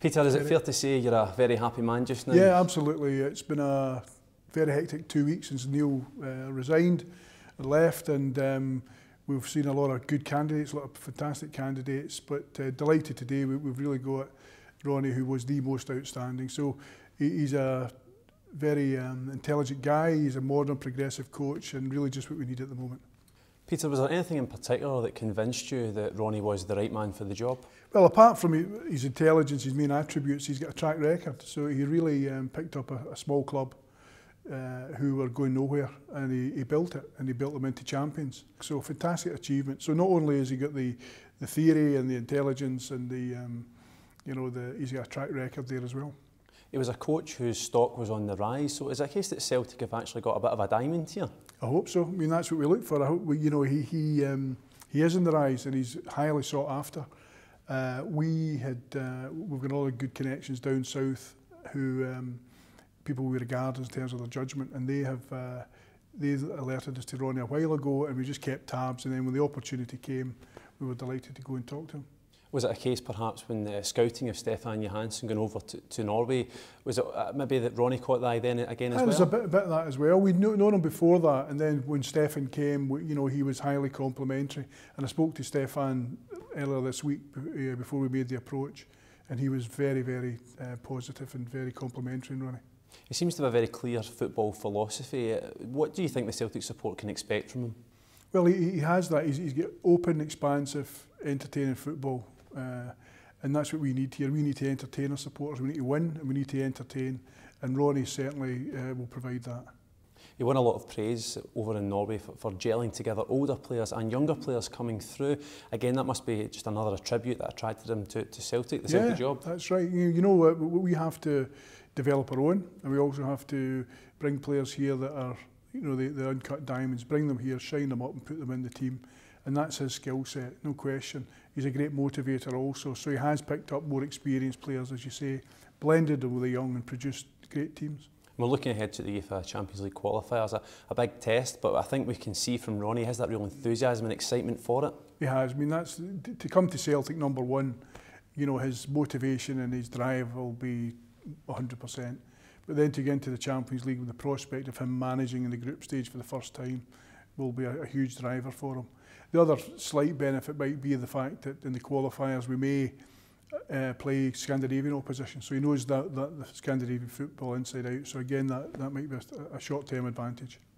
Peter, is it fair to say you're a very happy man just now? Yeah, absolutely. It's been a very hectic two weeks since Neil uh, resigned and left, and um, we've seen a lot of good candidates, a lot of fantastic candidates, but uh, delighted today we, we've really got Ronnie, who was the most outstanding. So he, he's a very um, intelligent guy, he's a modern, progressive coach, and really just what we need at the moment. Peter, was there anything in particular that convinced you that Ronnie was the right man for the job? Well, apart from his intelligence, his main attributes, he's got a track record. So he really um, picked up a, a small club uh, who were going nowhere and he, he built it and he built them into champions. So fantastic achievement. So not only has he got the, the theory and the intelligence and the, um, you know, the, he's got a track record there as well. He was a coach whose stock was on the rise. So is it a case that Celtic have actually got a bit of a diamond here? I hope so. I mean, that's what we look for. I hope, we, you know, he, he, um, he is in the rise and he's highly sought after. Uh, we had, uh, we've got a lot of good connections down south who um, people we regard in terms of their judgment and they have uh, they alerted us to Ronnie a while ago and we just kept tabs and then when the opportunity came we were delighted to go and talk to him. Was it a case perhaps when the scouting of Stefan Johansson going over to, to Norway? Was it uh, maybe that Ronnie caught the eye then again as well? There was a bit, a bit of that as well. We'd kn known him before that, and then when Stefan came, we, you know, he was highly complimentary. And I spoke to Stefan earlier this week uh, before we made the approach, and he was very, very uh, positive and very complimentary in Ronnie. He seems to have a very clear football philosophy. Uh, what do you think the Celtic support can expect from him? Well, he, he has that. He's, he's got open, expansive, entertaining football Uh, and that's what we need here. We need to entertain our supporters. We need to win and we need to entertain. And Ronnie certainly uh, will provide that. He won a lot of praise over in Norway for, for gelling together older players and younger players coming through. Again, that must be just another attribute that attracted them to, to Celtic, the yeah, Celtic job. that's right. You, you know, uh, we have to develop our own and we also have to bring players here that are, you know, the, the uncut diamonds, bring them here, shine them up and put them in the team and that's his skill set, no question. He's a great motivator also, so he has picked up more experienced players, as you say, blended them with the young and produced great teams. We're looking ahead to the UEFA Champions League qualifiers, a, a big test, but I think we can see from Ronnie, has that real enthusiasm and excitement for it. He has. I mean, that's to come to Celtic number one, you know, his motivation and his drive will be 100%. But then to get into the Champions League with the prospect of him managing in the group stage for the first time, will be a, a huge driver for them. The other slight benefit might be the fact that in the qualifiers we may uh, play Scandinavian opposition. So he knows that, that the Scandinavian football inside out. So again, that, that might be a, a short-term advantage.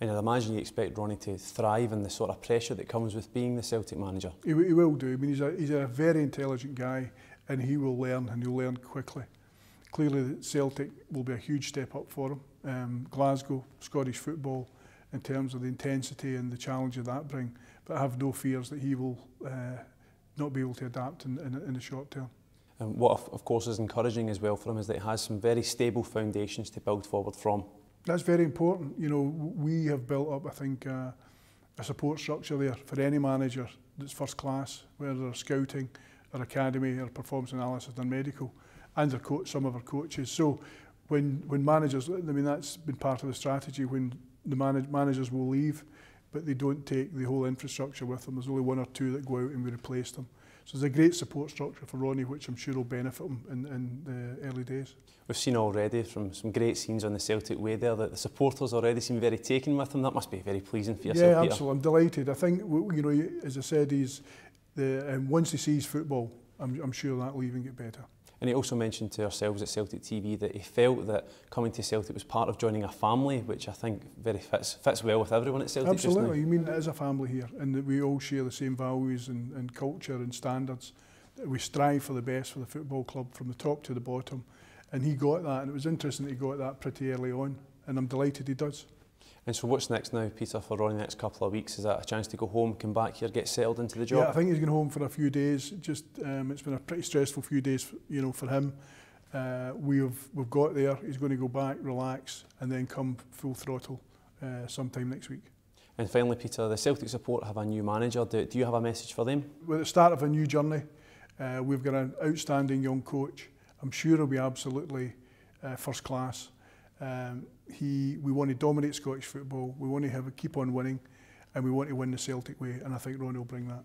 And I'd imagine you expect Ronnie to thrive in the sort of pressure that comes with being the Celtic manager. He, he will do. I mean, he's a, he's a very intelligent guy and he will learn and he'll learn quickly. Clearly, Celtic will be a huge step up for him. Um, Glasgow, Scottish football, in terms of the intensity and the challenge of that bring. But I have no fears that he will uh, not be able to adapt in, in, in the short term. And what, of course, is encouraging as well for him is that he has some very stable foundations to build forward from. That's very important. You know, we have built up, I think, uh, a support structure there for any manager that's first class, whether they're scouting, or academy, or performance analysis, or medical, and their coach, some of our coaches. So when when managers, I mean, that's been part of the strategy when the manage, managers will leave, but they don't take the whole infrastructure with them. There's only one or two that go out and we replace them. So there's a great support structure for Ronnie, which I'm sure will benefit him in, in the early days. We've seen already from some great scenes on the Celtic way there that the supporters already seem very taken with him. That must be very pleasing for yourself, Yeah, absolutely. Peter. I'm delighted. I think, you know, as I said, he's the, um, once he sees football, I'm, I'm sure that will even get better. And he also mentioned to ourselves at Celtic TV that he felt that coming to Celtic was part of joining a family, which I think very fits, fits well with everyone at Celtic Absolutely. You mean it is a family here and that we all share the same values and, and culture and standards. We strive for the best for the football club from the top to the bottom. And he got that and it was interesting that he got that pretty early on and I'm delighted he does. And so what's next now, Peter, for Ronnie the next couple of weeks? Is that a chance to go home, come back here, get settled into the job? Yeah, I think he's going home for a few days. Just um, It's been a pretty stressful few days you know, for him. Uh, we've, we've got there. He's going to go back, relax, and then come full throttle uh, sometime next week. And finally, Peter, the Celtic support have a new manager. Do, do you have a message for them? We're at the start of a new journey. Uh, we've got an outstanding young coach. I'm sure he'll be absolutely uh, first class. Um, he, we want to dominate Scottish football. We want to have a keep on winning, and we want to win the Celtic way. And I think Ronnie will bring that.